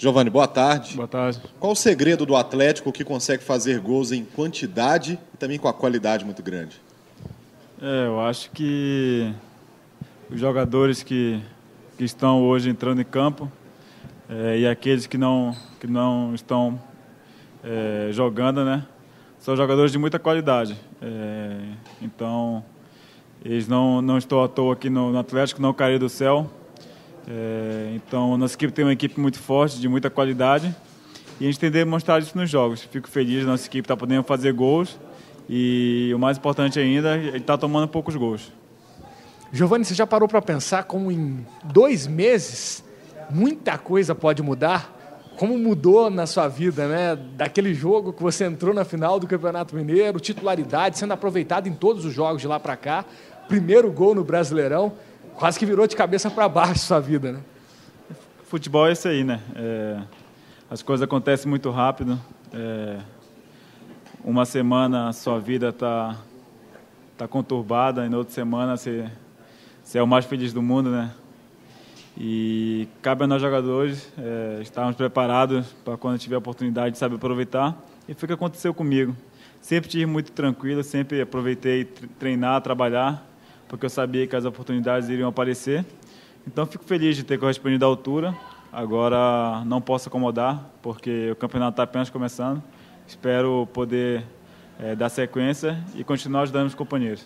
Giovanni, boa tarde. Boa tarde. Qual o segredo do Atlético que consegue fazer gols em quantidade e também com a qualidade muito grande? É, eu acho que os jogadores que, que estão hoje entrando em campo é, e aqueles que não, que não estão é, jogando, né, são jogadores de muita qualidade. É, então, eles não, não estão à toa aqui no, no Atlético, não caíram do céu. É, então, nossa equipe tem uma equipe muito forte, de muita qualidade, e a gente tem demonstrado isso nos jogos. Fico feliz, nossa equipe está podendo fazer gols, e o mais importante ainda, ele está tomando poucos gols. Giovanni, você já parou para pensar como em dois meses muita coisa pode mudar? Como mudou na sua vida, né? Daquele jogo que você entrou na final do Campeonato Mineiro, titularidade sendo aproveitada em todos os jogos de lá para cá, primeiro gol no Brasileirão quase que virou de cabeça para baixo sua vida, né? Futebol é isso aí, né? É, as coisas acontecem muito rápido. É, uma semana a sua vida está tá conturbada, e na outra semana você, você é o mais feliz do mundo, né? E cabe a nós jogadores é, estarmos preparados para quando tiver a oportunidade de saber aproveitar. E foi o que aconteceu comigo. Sempre tive muito tranquilo, sempre aproveitei treinar, trabalhar porque eu sabia que as oportunidades iriam aparecer. Então fico feliz de ter correspondido à altura. Agora não posso acomodar, porque o campeonato está apenas começando. Espero poder é, dar sequência e continuar ajudando os companheiros.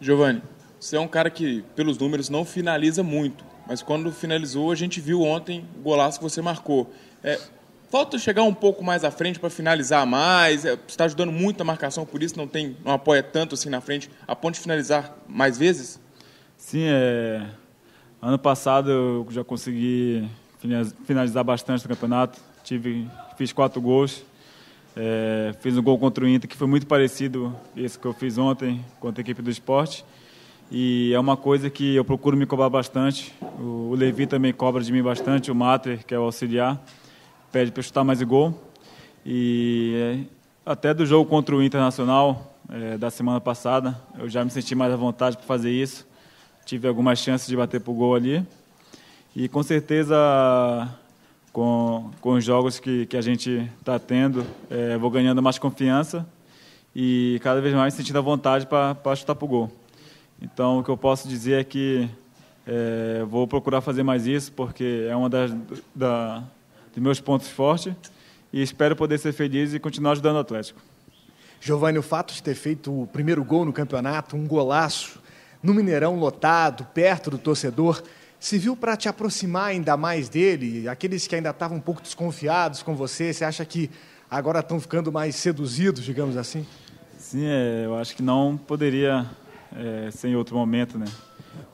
Giovanni, você é um cara que, pelos números, não finaliza muito, mas quando finalizou, a gente viu ontem o golaço que você marcou. É, Falta chegar um pouco mais à frente para finalizar mais. É, você está ajudando muito a marcação, por isso não tem, não apoia tanto assim na frente, a ponto de finalizar mais vezes? Sim, é... ano passado eu já consegui finalizar bastante no campeonato. Tive, fiz quatro gols. É... fiz um gol contra o Inter que foi muito parecido esse que eu fiz ontem contra a equipe do esporte. E é uma coisa que eu procuro me cobrar bastante. O, o Levi também cobra de mim bastante, o Mater, que é o auxiliar pede para chutar mais gol. E é, até do jogo contra o Internacional é, da semana passada, eu já me senti mais à vontade para fazer isso. Tive algumas chances de bater para o gol ali. E com certeza, com, com os jogos que, que a gente está tendo, é, vou ganhando mais confiança e cada vez mais sentindo a vontade para chutar para o gol. Então, o que eu posso dizer é que é, vou procurar fazer mais isso, porque é uma das, da, de meus pontos fortes e espero poder ser feliz e continuar ajudando o Atlético. Giovanni, o fato de ter feito o primeiro gol no campeonato, um golaço, no Mineirão lotado, perto do torcedor, serviu para te aproximar ainda mais dele? Aqueles que ainda estavam um pouco desconfiados com você, você acha que agora estão ficando mais seduzidos, digamos assim? Sim, é, eu acho que não poderia é, ser em outro momento, né?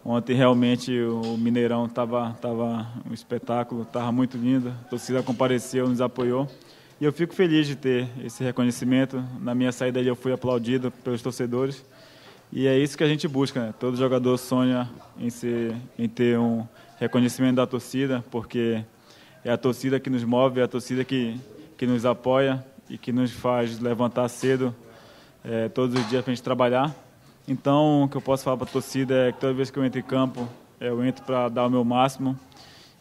Ontem realmente o Mineirão estava tava um espetáculo, estava muito lindo. A torcida compareceu, nos apoiou. E eu fico feliz de ter esse reconhecimento. Na minha saída ali eu fui aplaudido pelos torcedores. E é isso que a gente busca, né? Todo jogador sonha em, ser, em ter um reconhecimento da torcida, porque é a torcida que nos move, é a torcida que, que nos apoia e que nos faz levantar cedo é, todos os dias para a gente trabalhar. Então, o que eu posso falar para a torcida é que toda vez que eu entro em campo, eu entro para dar o meu máximo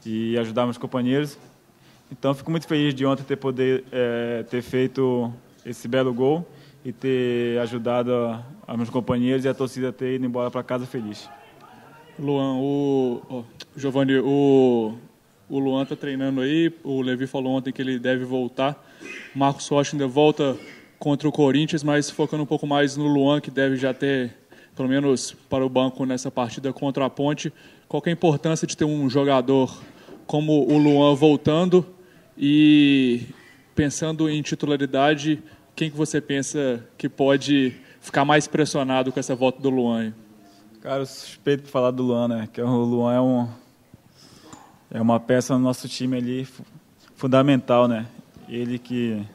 e ajudar meus companheiros. Então, fico muito feliz de ontem ter poder é, ter feito esse belo gol e ter ajudado a, a meus companheiros e a torcida ter ido embora para casa feliz. Luan, o oh, Giovanni, o, o Luan está treinando aí. O Levi falou ontem que ele deve voltar. Marcos Rocha ainda volta contra o Corinthians, mas focando um pouco mais no Luan, que deve já ter, pelo menos para o banco nessa partida contra a Ponte. Qual é a importância de ter um jogador como o Luan voltando e pensando em titularidade, quem que você pensa que pode ficar mais pressionado com essa volta do Luan? Cara, eu suspeito de falar do Luan, né? Que o Luan é um é uma peça no nosso time ali fundamental, né? Ele que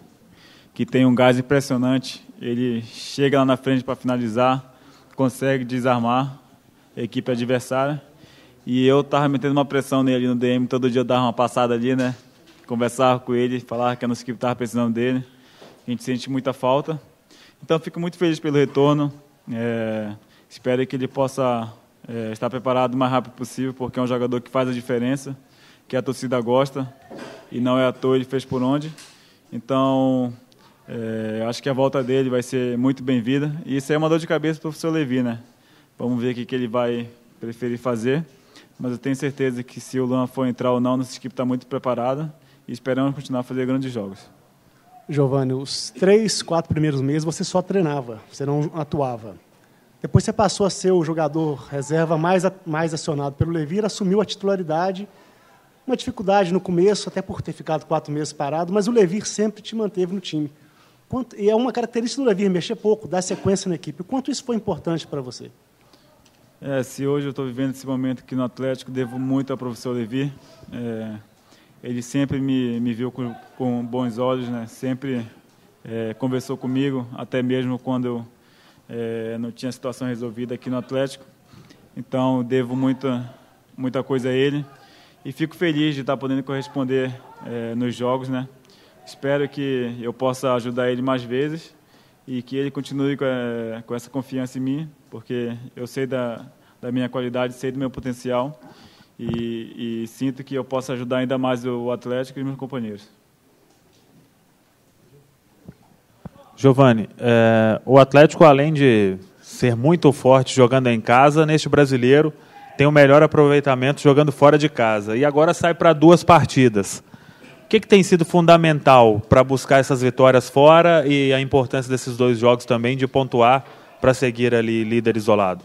que tem um gás impressionante. Ele chega lá na frente para finalizar, consegue desarmar a equipe adversária. E eu estava metendo uma pressão nele no DM, todo dia eu dava uma passada ali, né? Conversava com ele, falava que a nossa equipe estava precisando dele. A gente sente muita falta. Então fico muito feliz pelo retorno. É, espero que ele possa é, estar preparado o mais rápido possível, porque é um jogador que faz a diferença, que a torcida gosta. e não é à toa ele fez por onde. Então, é, acho que a volta dele vai ser muito bem-vinda. E isso é uma dor de cabeça para o professor Levi, né? Vamos ver o que, que ele vai preferir fazer. Mas eu tenho certeza que se o Luan for entrar ou não, nossa equipe está muito preparada e esperamos continuar a fazer grandes jogos. Giovanni, os três, quatro primeiros meses você só treinava, você não atuava. Depois você passou a ser o jogador reserva mais, mais acionado pelo Levir, assumiu a titularidade. Uma dificuldade no começo, até por ter ficado quatro meses parado, mas o Levir sempre te manteve no time. Quanto, e é uma característica do Levir, mexer pouco, dar sequência na equipe. Quanto isso foi importante para você? É, se hoje eu estou vivendo esse momento aqui no Atlético, devo muito ao professor Levir. É, ele sempre me, me viu com, com bons olhos, né? sempre é, conversou comigo, até mesmo quando eu é, não tinha a situação resolvida aqui no Atlético. Então, devo muita, muita coisa a ele e fico feliz de estar podendo corresponder é, nos jogos. Né? Espero que eu possa ajudar ele mais vezes e que ele continue com, é, com essa confiança em mim, porque eu sei da, da minha qualidade, sei do meu potencial e, e sinto que eu posso ajudar ainda mais o Atlético e meus companheiros. Giovanni, é, o Atlético, além de ser muito forte jogando em casa, neste brasileiro tem o melhor aproveitamento jogando fora de casa. E agora sai para duas partidas. Que, que tem sido fundamental para buscar essas vitórias fora e a importância desses dois jogos também de pontuar para seguir ali líder isolado?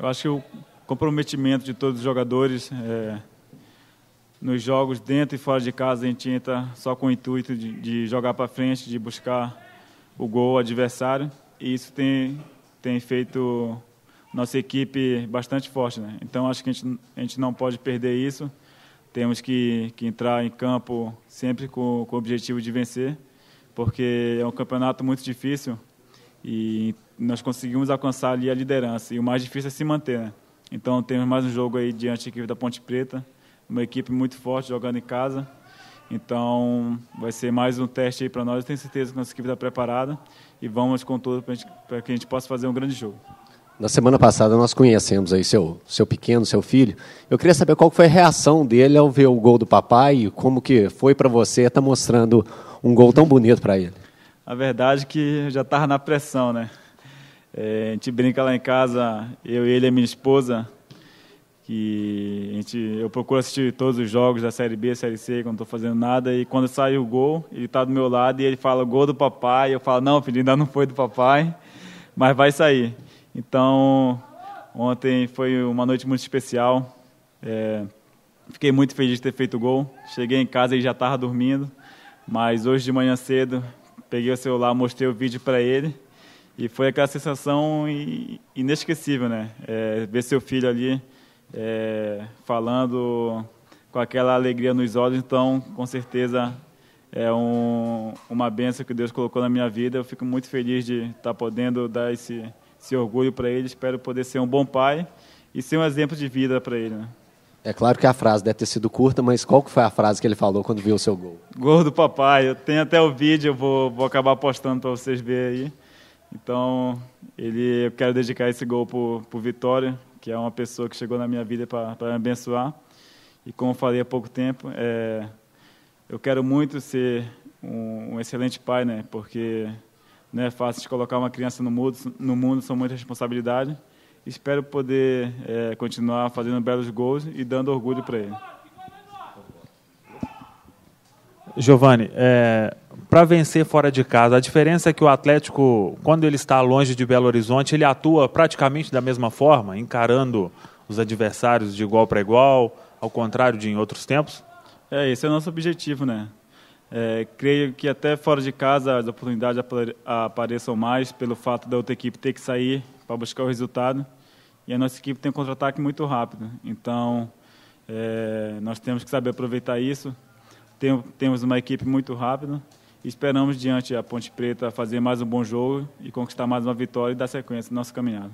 Eu acho que o comprometimento de todos os jogadores. É, nos jogos dentro e fora de casa a gente entra só com o intuito de, de jogar para frente, de buscar o gol adversário e isso tem tem feito nossa equipe bastante forte, né? Então acho que a gente, a gente não pode perder isso. Temos que, que entrar em campo sempre com, com o objetivo de vencer, porque é um campeonato muito difícil e nós conseguimos alcançar ali a liderança e o mais difícil é se manter, né? Então temos mais um jogo aí diante da equipe da Ponte Preta, uma equipe muito forte jogando em casa. Então vai ser mais um teste aí para nós. Eu tenho certeza que nossa equipe está preparada e vamos com tudo para que a gente possa fazer um grande jogo. Na semana passada nós conhecemos aí seu, seu pequeno, seu filho. Eu queria saber qual foi a reação dele ao ver o gol do papai e como que foi para você estar tá mostrando um gol tão bonito para ele. A verdade é que já estava na pressão, né? É, a gente brinca lá em casa, eu e ele e minha esposa, que a gente, eu procuro assistir todos os jogos da Série B, Série C, quando estou fazendo nada, e quando sai o gol, ele está do meu lado e ele fala gol do papai, eu falo, não, filho, ainda não foi do papai, mas vai sair. Então, ontem foi uma noite muito especial, é, fiquei muito feliz de ter feito o gol, cheguei em casa e já estava dormindo, mas hoje de manhã cedo, peguei o celular, mostrei o vídeo para ele, e foi aquela sensação inesquecível, né? É, ver seu filho ali é, falando com aquela alegria nos olhos, então, com certeza, é um, uma benção que Deus colocou na minha vida. Eu fico muito feliz de estar podendo dar esse, esse orgulho para ele. Espero poder ser um bom pai e ser um exemplo de vida para ele. Né? É claro que a frase deve ter sido curta, mas qual que foi a frase que ele falou quando viu o seu gol? Gol do papai. Eu tenho até o vídeo, eu vou, vou acabar postando para vocês verem aí. Então, ele, eu quero dedicar esse gol para o Vitória, que é uma pessoa que chegou na minha vida para me abençoar. E como falei há pouco tempo, é, eu quero muito ser um, um, excelente pai, né? Porque não é fácil de colocar uma criança no mundo, no mundo são muitas responsabilidades. Espero poder é, continuar fazendo belos gols e dando orgulho para ele. Giovanni, é, para vencer fora de casa, a diferença é que o Atlético, quando ele está longe de Belo Horizonte, ele atua praticamente da mesma forma, encarando os adversários de igual para igual, ao contrário de em outros tempos? É, esse é o nosso objetivo, né? É, creio que até fora de casa as oportunidades apareçam mais pelo fato da outra equipe ter que sair para buscar o resultado. E a nossa equipe tem um contra-ataque muito rápido. Então, é, nós temos que saber aproveitar isso tem, temos uma equipe muito rápida e esperamos, diante da Ponte Preta, fazer mais um bom jogo e conquistar mais uma vitória e dar sequência na nossa caminhada.